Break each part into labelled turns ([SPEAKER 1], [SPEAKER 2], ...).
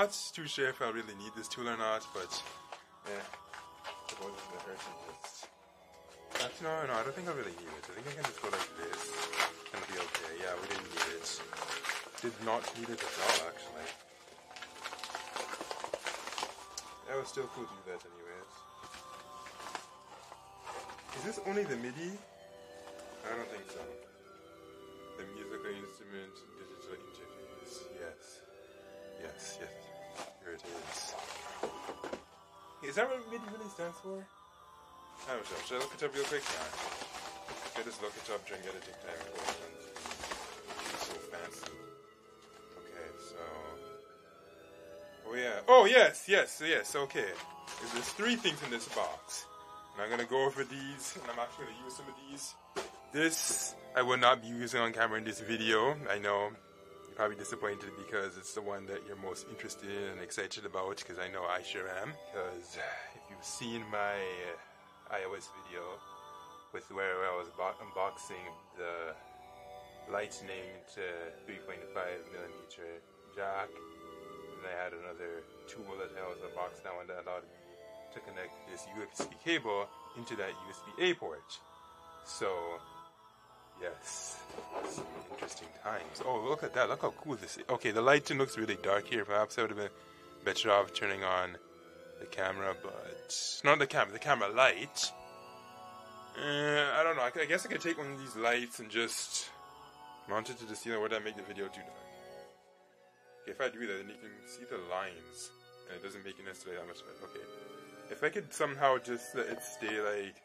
[SPEAKER 1] not too sure if I really need this tool or not, but to just. Actually, no, no, I don't think I really need it. I think I can just go like this and be okay. Yeah, we didn't need it. Did not need it at all, actually. That was still cool to do that, anyways. Is this only the MIDI? I don't think so. The musical instrument digital interface. Yes. Yes, yes. It is. Is that what MIDI really stands for? I don't know. Should I look it up real quick? Yeah. I just look it up during editing time. So fancy. Okay, so. Oh, yeah. Oh, yes, yes, yes, okay. There's three things in this box. And I'm gonna go over these, and I'm actually gonna use some of these. This I will not be using on camera in this video. I know probably disappointed because it's the one that you're most interested in and excited about, because I know I sure am. Because if you've seen my uh, iOS video with where I was unboxing the Lightning to 3.5 millimeter jack, and I had another tool that held the box now and that allowed me to connect this USB cable into that USB A port. So, yes, interesting times. Oh, look at that! Look how cool this is. Okay, the lighting looks really dark here. Perhaps I would have been better off turning on the camera, but not the camera, the camera light. Uh, I don't know. I, guess I could take one of these lights and just mount it to the ceiling. Would that make the video too dark? Okay, if I do that, then you can see the lines, and it doesn't make it necessarily that much better. Okay, if I could somehow just let it stay like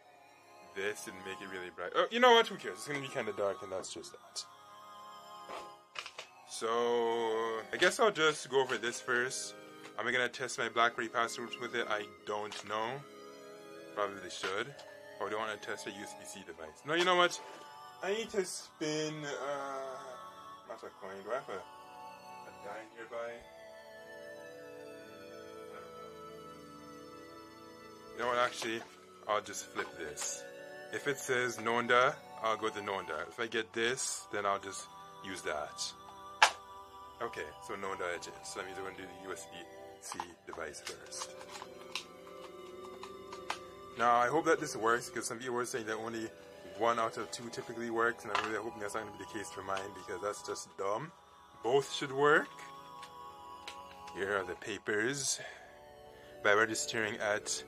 [SPEAKER 1] this and make it really bright. Oh, you know what? Who cares? It's gonna be kind of dark, and that's just that. So I guess I'll just go over this first. Am I gonna test my BlackBerry Passport with it? I don't know. Probably should. Or do I want to test a USB-C device? No, you know what? I need to spin, uh, not a coin. Do I have a, a dime nearby? You know what, actually, I'll just flip this. If it says Nonda, I'll go to Nonda. If I get this, then I'll just use that. Okay, so Nonda it is. So that means I'm going to do the USB-C device first. Now, I hope that this works because some people were saying that only one out of two typically works, and I'm really hoping that's not going to be the case for mine because that's just dumb. Both should work. Here are the papers. By registering at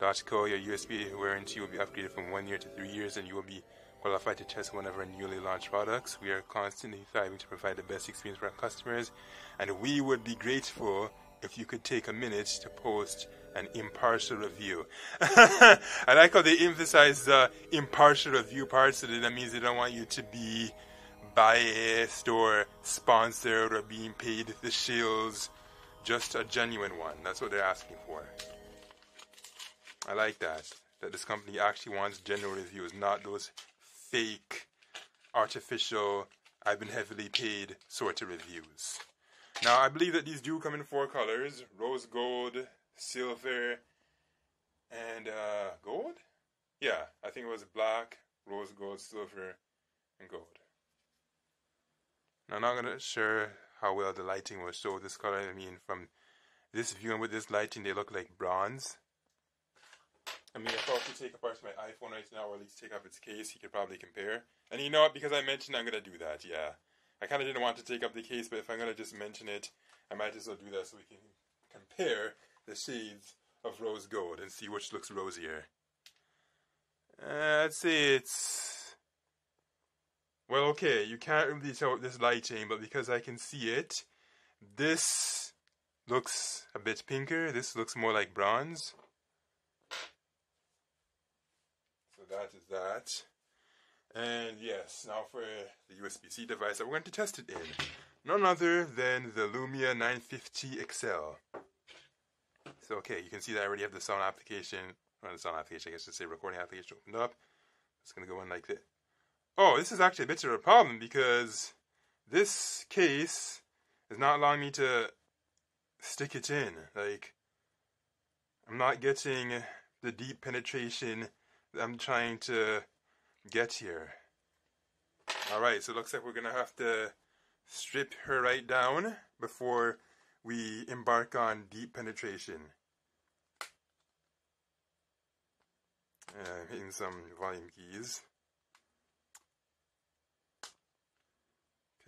[SPEAKER 1] adapternonda.co, your USB warranty will be upgraded from one year to three years, and you will be qualified to test one of our newly launched products. We are constantly striving to provide the best experience for our customers, and we would be grateful if you could take a minute to post an impartial review. I like how they emphasize the impartial review part, so that, that means they don't want you to be biased or sponsored or being paid the shills. Just a genuine one. That's what they're asking for. I like that. That this company actually wants genuine reviews, not those fake, artificial, I've been heavily paid sort of reviews. Now, I believe that these do come in four colors rose gold, silver, and uh, gold? Yeah, I think it was black, rose gold, silver, and gold. Now, I'm not gonna sure how well the lighting will show this color. I mean, from this view and with this lighting, they look like bronze. I mean, if I was to take apart my iPhone right now, or at least take off its case, you could probably compare. And you know what? Because I mentioned I'm gonna do that, yeah. I kind of didn't want to take up the case, but if I'm gonna just mention it, I might as well do that so we can compare the shades of rose gold and see which looks rosier. Uh, I'd say it's well, okay. You can't really tell with this lighting, but because I can see it, this looks a bit pinker. This looks more like bronze. So that is that. And yes, now for the USB-C device that we're going to test it in. None other than the Lumia 950 XL. So okay, you can see that I already have the sound application, or the sound application, I guess to say recording application opened up. It's going to go in like this. Oh, this is actually a bit of a problem because this case is not allowing me to stick it in. Like, I'm not getting the deep penetration I'm trying to get here. Alright, so it looks like we're to have to strip her right down before we embark on deep penetration. Uh, in some volume keys.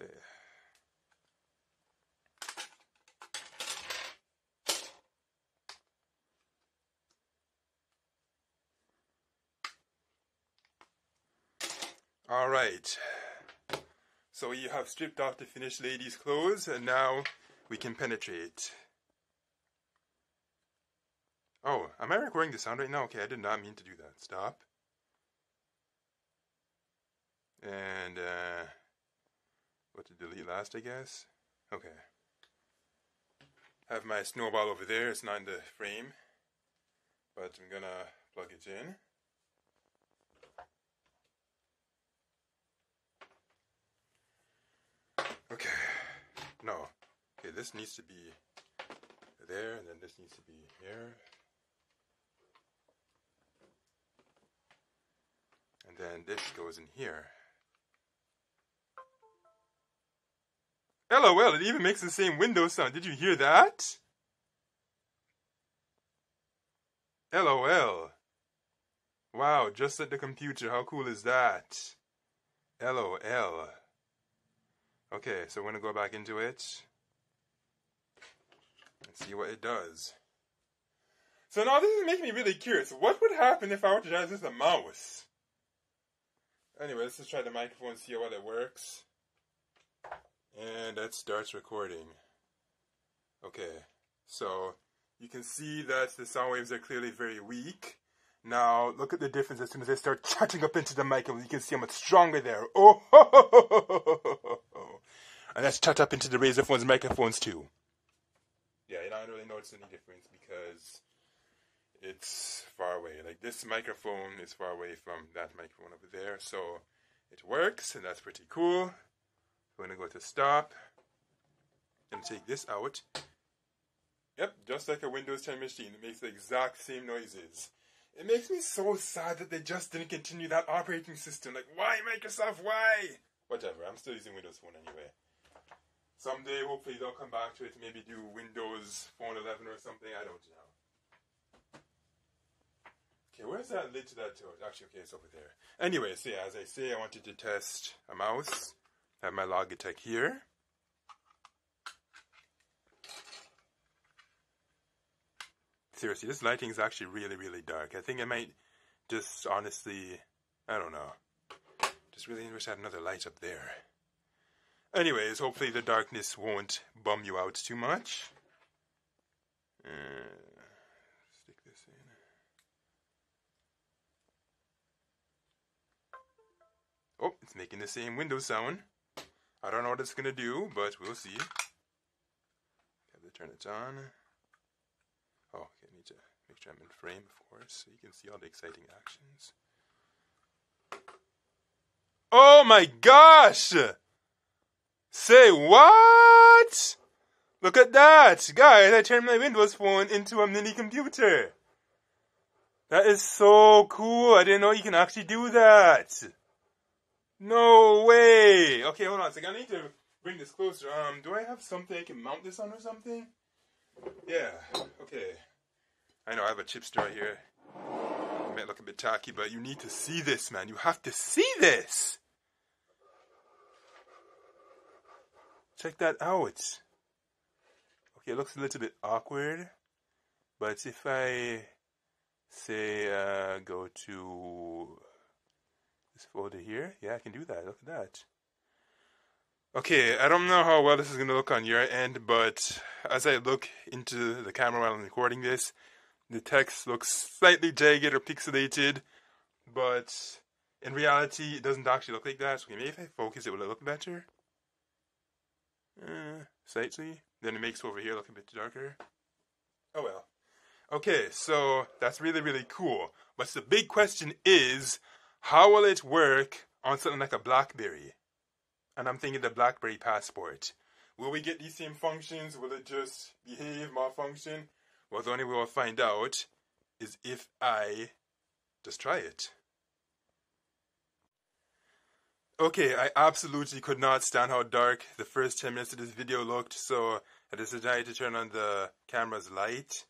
[SPEAKER 1] Okay. All right. So you have stripped off the Finnish lady's clothes and now we can penetrate. Oh, am I recording the sound right now? Okay, I did not mean to do that. Stop. And, uh, what to delete last, I guess? Okay. Have my snowball over there. It's not in the frame. But I'm gonna plug it in. Okay. No. Okay, this needs to be there, and then this needs to be here. And then this goes in here. LOL, it even makes the same window sound. Did you hear that? LOL. Wow, just at the computer. How cool is that? LOL. Okay, so we're going to go back into it and see what it does. So now this is making me really curious. What would happen if I were to try this a mouse? Anyway, let's just try the microphone and see how well it works. And that starts recording. Okay, so you can see that the sound waves are clearly very weak. Now, look at the difference as soon as I start chatting up into the microphone. You can see how much stronger there. Oh, ho, ho, ho, and let's chat up into the Razer phones microphones too. Yeah, I don't really notice any difference because it's far away. Like this microphone is far away from that microphone over there, so it works, and that's pretty cool. We're gonna go to stop and take this out. Yep, just like a Windows 10 machine, it makes the exact same noises. It makes me so sad that they just didn't continue that operating system. Like, why Microsoft? Why? Whatever, I'm still using Windows Phone anyway. Someday, hopefully, they'll come back to it. Maybe do Windows Phone 11 or something. I don't know. Okay, where's that lid to that door? Actually, okay, it's over there. Anyway, so yeah, as I say, I wanted to test a mouse. I have my Logitech here. Seriously, this lighting is actually really, really dark. I think I might just honestly, I don't know. Just really wish I had another light up there. Anyways, hopefully the darkness won't bum you out too much. Uh, stick this in. Oh, it's making the same window sound. I don't know what it's gonna do, but we'll see. Have to turn it on. Oh, okay, I need to make sure I'm in frame, of course, so you can see all the exciting actions. Oh my gosh! Say what? Look at that! Guys, I turned my Windows phone into a mini computer. That is so cool. I didn't know you can actually do that. No way. Okay, hold on. I need to bring this closer. Um, do I have something I can mount this on or something? Yeah, okay. I know I have a chipster right here. It might look a bit tacky, but you need to see this, man. You have to see this. Check that out. Okay, it looks a little bit awkward, but if I say uh, go to this folder here, yeah, I can do that. Look at that. Okay, I don't know how well this is going to look on your end, but as I look into the camera while I'm recording this, the text looks slightly jagged or pixelated, but in reality, it doesn't actually look like that. So maybe if I focus, it will look better. Uh, slightly. Then it makes over here look a bit darker. Oh well. Okay, so that's really, really cool. But the big question is, how will it work on something like a BlackBerry? And I'm thinking the BlackBerry Passport. Will we get these same functions? Will it just behave, malfunction? Well, the only way we'll find out is if I just try it. Okay, I absolutely could not stand how dark the first 10 minutes of this video looked, so I decided to turn on the camera's light.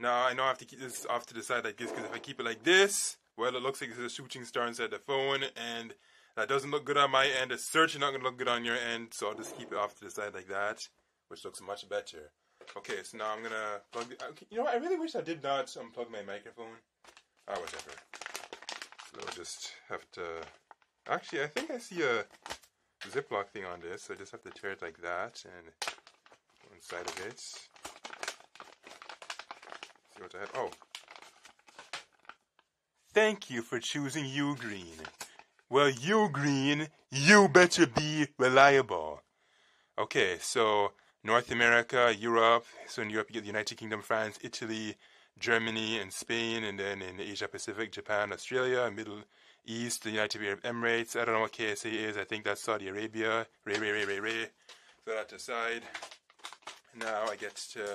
[SPEAKER 1] Now, I know I have to keep this off to the side like this, because if I keep it like this, well, it looks like there's a shooting star inside the phone, and that doesn't look good on my end. It's certainly not going to look good on your end, so I'll just keep it off to the side like that, which looks much better. Okay, so now I'm going to plug the... You know what? I really wish I did not unplug my microphone. Ah, whatever. So I'll just have to... Actually, I think I see a Ziploc thing on this, so I just have to tear it like that and inside of it. See what I have. Oh. Thank you for choosing Ugreen. Well, Ugreen, you better be reliable. Okay, so North America, Europe. So in Europe, you get the United Kingdom, France, Italy, Germany, and Spain. And then in Asia Pacific, Japan, Australia, Middle East, the United Arab Emirates. I don't know what KSA is. I think that's Saudi Arabia. Ray, ray, ray, ray, ray. Put that aside. Now I get to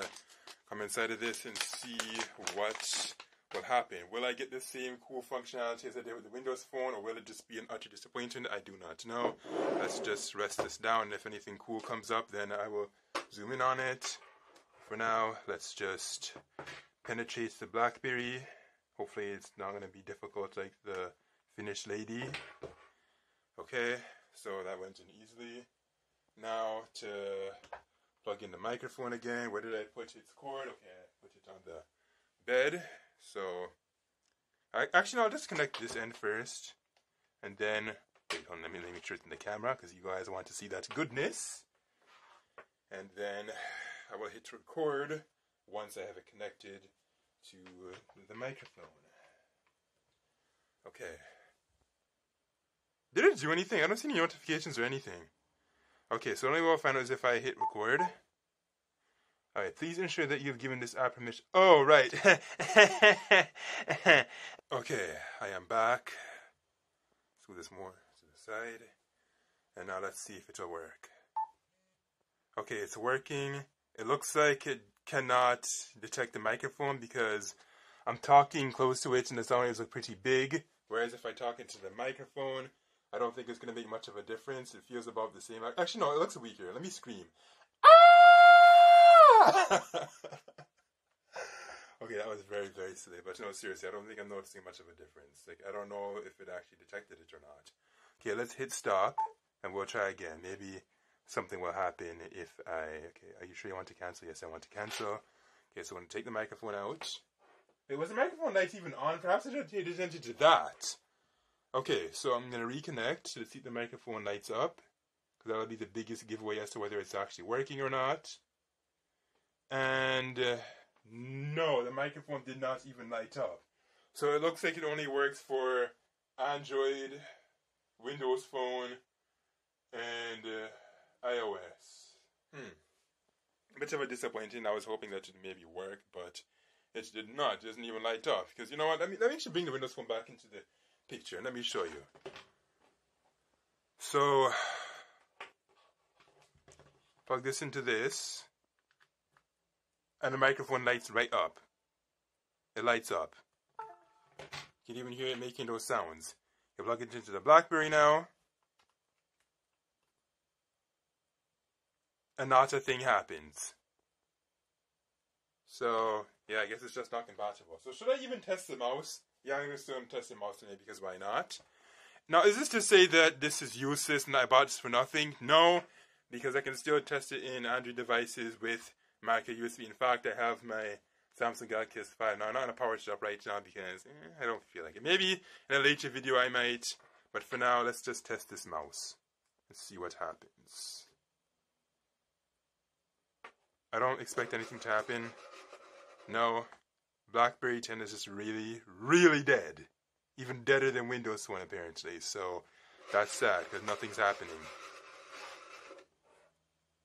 [SPEAKER 1] come inside of this and see what will happen. Will I get the same cool functionality as I did with the Windows Phone, or will it just be an utter disappointment? I do not know. Let's just rest this down. If anything cool comes up, then I will zoom in on it. For now, let's just penetrate the BlackBerry. Hopefully it's not going to be difficult like the Finnish lady. Okay, so that went in easily. Now to plug in the microphone again. Where did I put its cord? Okay, I put it on the bed. So, I, actually, I'll disconnect this end first. And then, wait, on, let me, let me turn the camera because you guys want to see that goodness. And then I will hit record once I have it connected to the microphone. Okay. Did it do anything? I don't see any notifications or anything. Okay, so the only way I'll find out is if I hit record. Alright, please ensure that you've given this app permission. Oh, right. okay, I am back. Let's move this more to the side. And now let's see if it'll work. Okay, it's working. It looks like it cannot detect the microphone because I'm talking close to it and the sound look pretty big. Whereas if I talk into the microphone, I don't think it's going to make much of a difference. It feels about the same. Actually, no, it looks weaker. Let me scream. Ah! okay, that was very, very silly. But no, seriously, I don't think I'm noticing much of a difference. Like, I don't know if it actually detected it or not. Okay, let's hit stop and we'll try again. Maybe something will happen if I. Okay, are you sure you want to cancel? Yes, I want to cancel. Okay, so I'm going to take the microphone out. Wait, was the microphone light even on? Perhaps I should pay attention to that. Okay, so I'm going to reconnect to see the microphone lights up. Because that'll be the biggest giveaway as to whether it's actually working or not. And uh, no, the microphone did not even light up. So it looks like it only works for Android, Windows Phone, and uh, iOS. Hmm. A bit of a disappointing. I was hoping that it maybe work, but it did not. It doesn't even light up. Because you know what? Let me let me actually bring the Windows Phone back into the picture. Let me show you. So, plug this into this, and the microphone lights right up. It lights up. You can even hear it making those sounds. You plug it into the BlackBerry now, and not a thing happens. So, yeah, I guess it's just not compatible. So should I even test the mouse? Yeah, I'm going to mouse today because why not? Now, is this to say that this is useless and I bought this for nothing? No, because I can still test it in Android devices with micro USB. In fact, I have my Samsung Galaxy S5 now. I'm not in a power it up right now because eh, I don't feel like it. Maybe in a later video I might, but for now, let's just test this mouse. Let's see what happens. I don't expect anything to happen. No, BlackBerry 10 is just really, really dead. Even deader than Windows Phone, apparently. So that's sad because nothing's happening.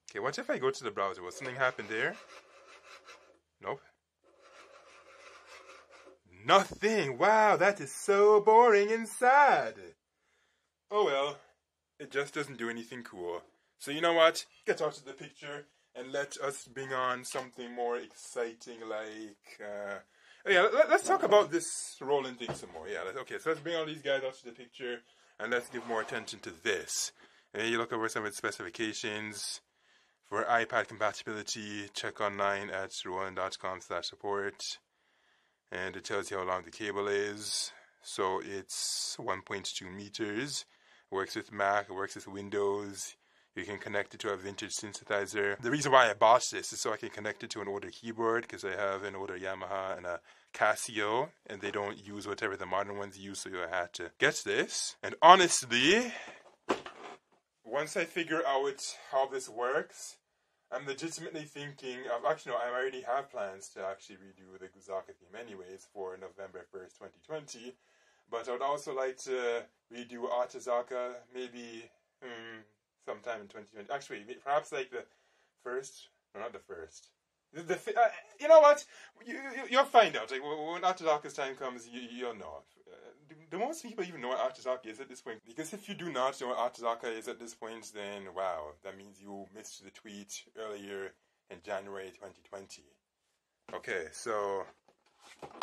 [SPEAKER 1] Okay, what if I go to the browser? Will something happen there? Nope. Nothing! Wow, that is so boring and sad! Oh well, it just doesn't do anything cool. So you know what? Get out of the picture and let us bring on something more exciting like uh, yeah let, us talk about this Roland thing some more yeah okay so let's bring all these guys out to the picture And let's give more attention to this. And you look over some of the specifications. For iPad compatibility, check online at roland.com slash support. And it tells you how long the cable is. So it's 1.2 meters. Works with Mac, works with Windows. You can connect it to a vintage synthesizer. The reason why I bought this is so I can connect it to an older keyboard because I have an older Yamaha and a Casio and they don't use whatever the modern ones use, so I had to get this. And honestly, once I figure out how this works, I'm legitimately thinking of actually no, I already have plans to actually redo the Guuzaka theme anyways for November 1st, 2020. But I would also like to redo Atazaka maybe hmm, sometime in 2020. Actually, perhaps like the first, no, not the first. The, the uh, you know what? You, you, will find out. Like when Atazaka's time comes, you, you'll know. Uh, do, do, most people even know what Atazaka is at this point? Because if you do not know what Atazaka is at this point, then wow, that means you missed the tweet earlier in January 2020. Okay, so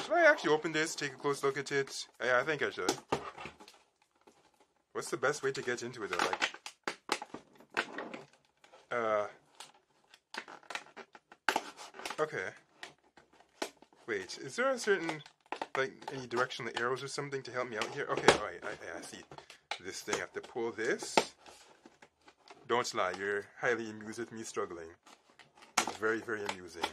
[SPEAKER 1] should I actually open this, take a close look at it? Yeah, I think I should. What's the best way to get into it though? Like, uh, okay. Wait, is there a certain, like, any directional arrows or something to help me out here? Okay, alright, I, I see. This thing, I have to pull this. Don't lie, you're highly amused with me struggling. It's very, very amusing.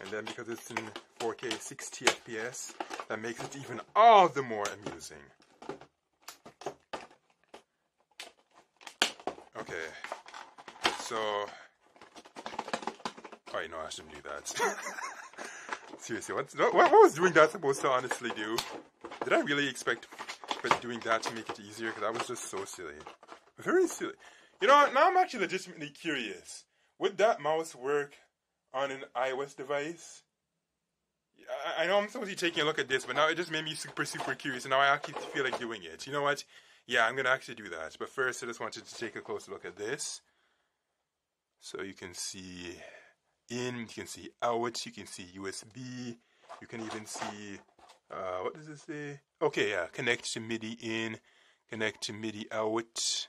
[SPEAKER 1] And then because it's in 4K 60 FPS, that makes it even all the more amusing. Okay, so, oh, I know I shouldn't do that. Seriously, what, what, what was doing that supposed to honestly do? Did I really expect doing that to make it easier? Because that was just so silly. Very silly. You know, now I'm actually legitimately curious. Would that mouse work on an iOS device? I, I know I'm supposed to be taking a look at this, but now it just made me super, super curious, and now I actually feel like doing it. You know what? Yeah, I'm going to actually do that. But first, I just wanted to take a closer look at this. So you can see in, you can see out, you can see USB, you can even see, uh, what does it say? Okay, yeah, connect to MIDI in, connect to MIDI out.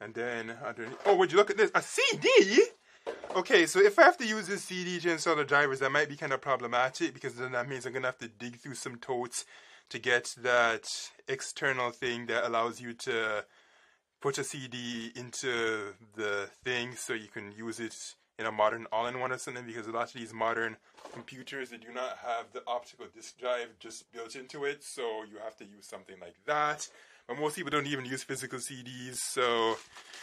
[SPEAKER 1] And then underneath, oh, would you look at this? A CD? Okay, so if I have to use this CD to install the drivers, that might be kind of problematic because then that means I'm going to have to dig through some totes to get that external thing that allows you to put a CD into the thing so you can use it in a modern all-in-one or something because a lot of these modern computers they do not have the optical disk drive just built into it so you have to use something like that but most people don't even use physical CDs, so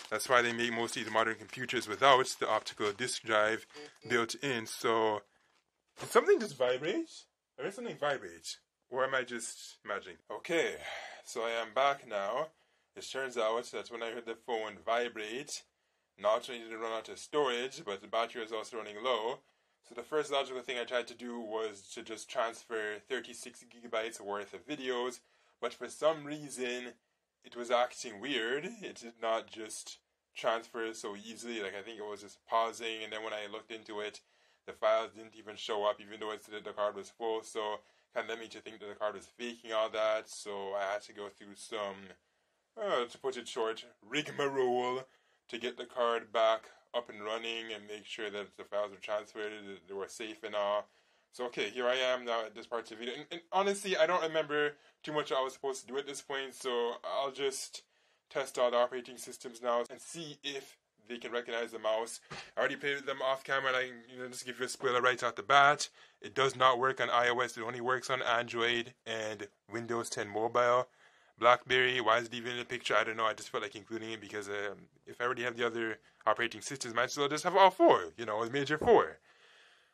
[SPEAKER 1] that's why they make most of these modern computers without the optical disk drive mm-hmm. built in. So, did something just vibrate? Or did something vibrate? Or am I just imagining? Okay, so I am back now. It turns out that when I heard the phone vibrate, not only did it run out of storage, but the battery was also running low. So the first logical thing I tried to do was to just transfer 36 gigabytes worth of videos but for some reason it was acting weird. It did not just transfer so easily. Like I think it was just pausing, and then when I looked into it, the files didn't even show up, even though it said the card was full. So kind of led me to think that the card was faking all that. So I had to go through some, uh, to put it short, rigmarole to get the card back up and running and make sure that the files were transferred, they were safe and all. So okay, here I am now at this part of the video. And, and, honestly, I don't remember too much I was supposed to do at this point, so I'll just test all the operating systems now and see if they can recognize the mouse. I already played with them off camera, and I you know, just give you a spoiler right off the bat. It does not work on iOS. It only works on Android and Windows 10 Mobile. BlackBerry, why is it even in the picture? I don't know. I just felt like including it because um, if I already have the other operating systems, might as well just have all four, you know, major four.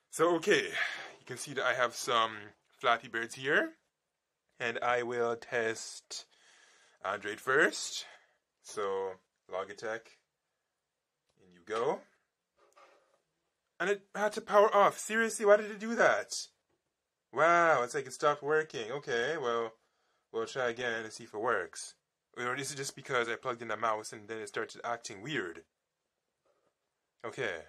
[SPEAKER 1] So, okay, you can see that I have some Flappy Birds here. And I will test Android first. So, Logitech. In you go. And it had to power off. Seriously, why did it do that? Wow, it's like it stopped working. Okay, well, we'll try again and see if it works. Or is it just because I plugged in the mouse and then it started acting weird? Okay.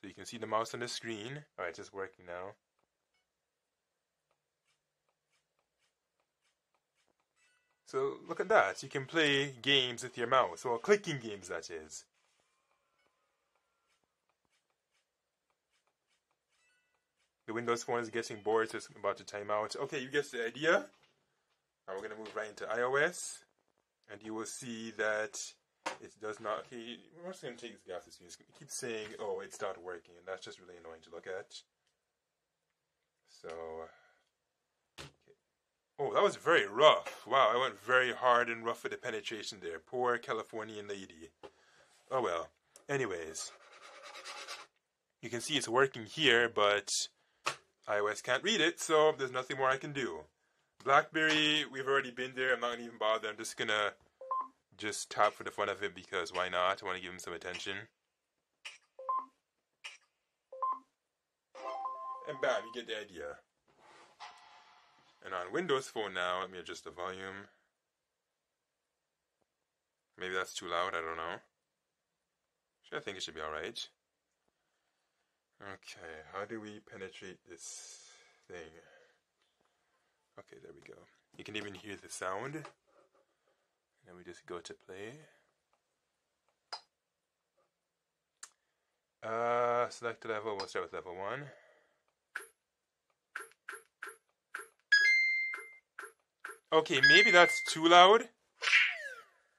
[SPEAKER 1] So you can see the mouse on the screen. Alright, it's working now. So look at that. You can play games with your mouse, or clicking games, that is. The Windows Phone is getting bored, so it's about to time out. Okay, you get the idea. Now we're going to move right into iOS, and you will see that it does not. Okay, we're just going to take this guy off screen. It keeps saying, "Oh, it's not working," and that's just really annoying to look at. So, okay. oh, that was very rough. Wow, I went very hard and rough with the penetration there. Poor Californian lady. Oh well. Anyways, you can see it's working here, but iOS can't read it, so there's nothing more I can do. BlackBerry, we've already been there. I'm not gonna even bother. I'm just gonna just tap for the fun of it because why not? I want to give him some attention. And bam, you get the idea. And on Windows Phone now, let me adjust the volume. Maybe that's too loud, I don't know. I think it should be alright. Okay, how do we penetrate this thing? Okay, there we go. You can even hear the sound. And then we just go to play. Uh, select a level, we'll start with level 1. Okay, maybe that's too loud.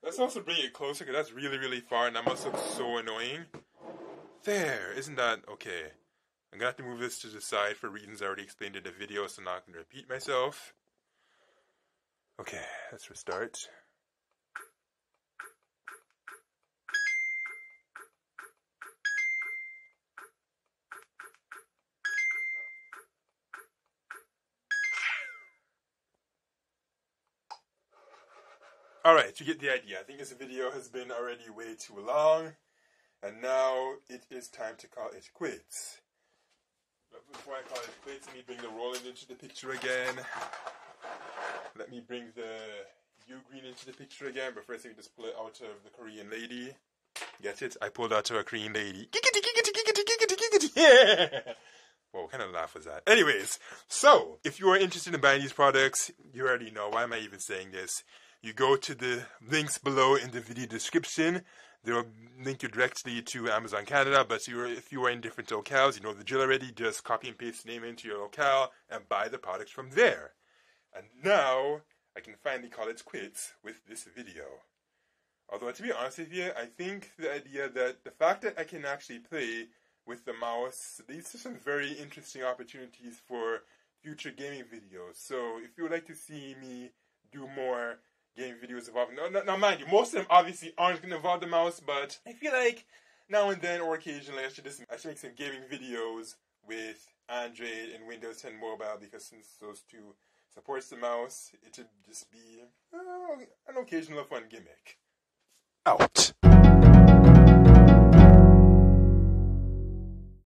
[SPEAKER 1] Let's also bring it closer because that's really, really far and that must look so annoying. There, isn't that okay? I'm gonna have to move this to the side for reasons I already explained in the video, so I'm not gonna repeat myself. Okay, let's restart. Alright, you get the idea. I think this video has been already way too long. And now it is time to call it quits. But before I call it quits, let me bring the Roland into the picture again. Let me bring the Ugreen into the picture again, but first I can just pull it out of the Korean lady. Get it? I pulled out to a Korean lady. Giggity, giggity, giggity, giggity, giggity. Yeah! Whoa, what kind of laugh was that? Anyways, so if you are interested in buying these products, you already know. Why am I even saying this? You go to the links below in the video description. They'll link you directly to Amazon Canada, but if you are in different locales, you know the drill already. Just copy and paste the name into your locale and buy the products from there. And now I can finally call it quits with this video. Although to be honest with you, I think the idea that the fact that I can actually play with the mouse leads to some very interesting opportunities for future gaming videos. So if you would like to see me do more game videos involving. Now, now, mind you, most of them obviously aren't going to involve the mouse, but I feel like now and then or occasionally I should just I should make some gaming videos with Android and Windows 10 Mobile because since those two supports the mouse, it should just be uh, an occasional fun gimmick. Out.